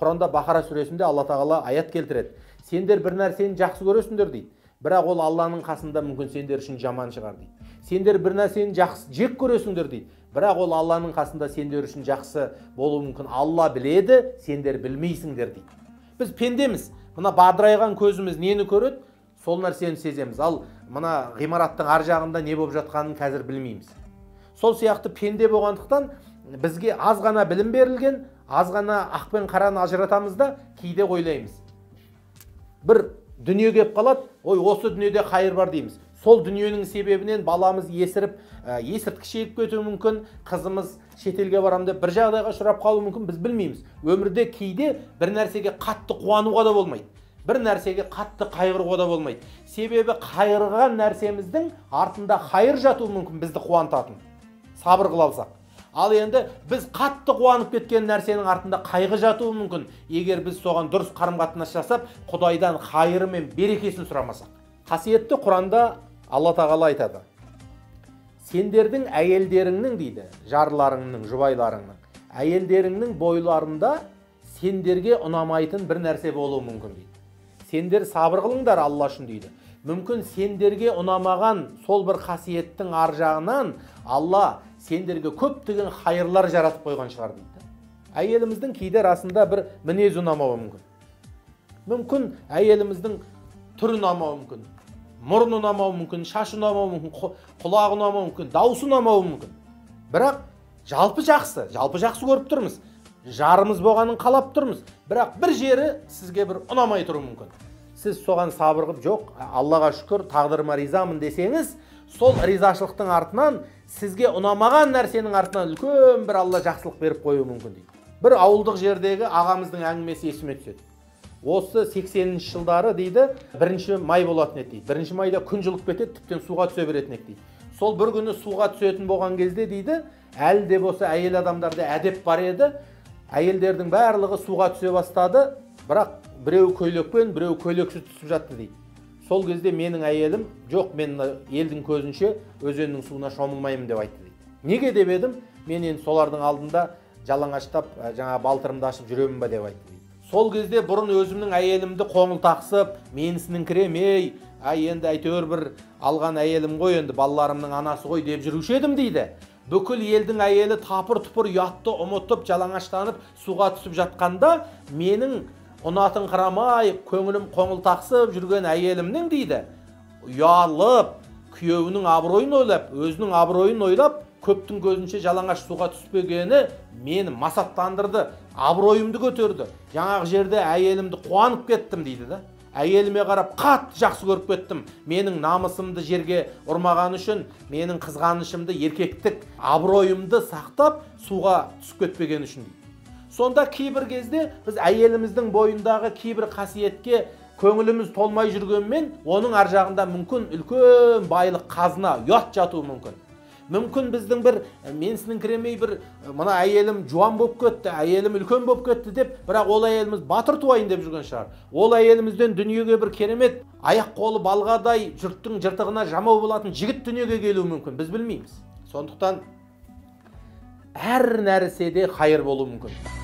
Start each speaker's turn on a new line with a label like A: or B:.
A: құранда бақара сүресінде алла тағала аят келтіреді. Сендер бір нәрсені жақсы көресіңдер дейді. Бірақ ол алланың қасында мүмкін сендер үшін жаман шығар дейді. Сендер бір нәрсені жақсы жек көресіңдер дейді. Бірақ ол алланың қасында сендер үшін жақсы болуы мүмкін. Алла біледі сендер білмейсіңдер дейді. Біз пендеміз. Мына бадырайған көзіміз нені көреді? Сол нәрсені сеземіз. Ал мына ғимараттың ар жағында не болып жатқанын қазір білмейміз. Сол сияқты пенде болғандықтан бізге аз ғана білім берілген аз ғана ақ пен қараны ажыратамыз да кейде ойлаймыз бір дүние келіп қалады ой осы дүниеде қайыр бар дейміз сол дүниенің себебінен баламыз есіріп ә, есірткі шегіп кетуі мүмкін қызымыз шетелге барамын деп бір жағдайға ұшырап қалуы мүмкін біз білмейміз өмірде кейде бір нәрсеге қатты қуануға да болмайды бір нәрсеге қатты қайғыруға да болмайды себебі қайғырған нәрсеміздің артында қайыр жатуы мүмкін бізді қуантатын сабыр қыла алсақ ал енді біз қатты қуанып кеткен нәрсенің артында қайғы жатуы мүмкін. Егер біз соған дұрыс қарым қатынас жасап құдайдан қайыры мен берекесін сұрамасақ. Қасиетті құранда алла тағала айтады. Сендердің әйелдеріңнің дейді жарларыңның жұбайларыңның әйелдеріңнің бойларында сендерге ұнамайтын бір нәрсе болуы мүмкін дейді. Сендер сабыр қылыңдар алла үшін дейді. Мүмкін сендерге ұнамаған сол бір қасиеттің ар жағынан алла сендерге көптеген хайырлар жаратып қойған шығар дейді әйеліміздің кейде расында бір мінезі ұнамауы мүмкін. Мүмкін әйеліміздің түрі ұнамауы мүмкін мұрны ұнамауы мүмкін шашы ұнамауы мүмкін құлағы ұнамауы мүмкін дауысы ұнамауы мүмкін. Бірақ жалпы жақсы жалпы жақсы көріп тұрмыз. Жарымыз болғанын қалап тұрмыз. Бірақ бір жері сізге бір ұнамай тұруы мүмкін. Сіз соған сабыр қылып жоқ. Аллаға шүкір тағдырыма ризамын десеңіз сол ризашылықтың артынан сізге ұнамаған нәрсенің артынан үлкен бір алла жақсылық беріп қоюы мүмкін дейді. Бір ауылдық жердегі ағамыздың әңгімесі есіме түседі. Осы 80-ші жылдары дейді бірінші май болатын еді дейді. Бірінші майда күн жылып кетеді тіптен суға түсе беретін еді дейді. Сол бір күні суға түсетін болған кезде дейді әлі де болса әйел адамдарда әдеп бар еді. Әйелдердің барлығы суға түсе бастады. Бірақ біреу көйлекпен біреу көйлексіз түсіп жатты дейді. Сол кезде менің әйелім жоқ мен елдің көзінше өзеннің суына шомылмаймын деп айтты дейді. Неге деп едім? Мен енді солардың алдында жалаңаштап жаңа балтырымды ашып жүремін ба деп айтты дейді. Сол кезде бұрын өзімнің әйелімді қоңыл тақсып менсініңкіремей ай енді әйтеуір бір алған әйелім ғой енді балаларымның анасы ғой деп жүруші едім дейді. Бүкіл елдің әйелі тапыр тұпыр ұятты ұмытып жалаңаштанып суға түсіп жатқанда менің ұнатыңқырамай көңілім қоңылтақсып жүрген әйелімнің дейді. Ұялып күйеуінің абыройын ойлап өзінің абыройын ойлап көптің көзінше жалаңаш суға түспегені мені масаттандырды абыройымды көтерді. Жаңағы жерде әйелімді қуанып кеттім дейді да. Әйеліме қарап қатты жақсы көріп кеттім. Менің намысымды жерге ұрмағаны үшін менің қызғанышымды еркектік абыройымды сақтап суға түсіп кетпегені үшін дейді. Сонда кейбір кезде біз әйеліміздің бойындағы кейбір қасиетке көңіліміз толмай жүргенмен оның ар жағында мүмкін үлкен байлық қазына ұят жатуы мүмкін. Мүмкін біздің бір менсініңкіремей бір мына әйелім жуан болып кетті әйелім үлкен болып кетті деп бірақ ол әйеліміз батыр туайын деп жүрген шығар. Ол әйелімізден дүниеге бір керемет аяқ қолы балғадай жұрттың жыртығына жамау болатын жігіт дүниеге келуі мүмкін. Біз білмейміз. Сондықтан әр нәрседе қайыр болуы мүмкін.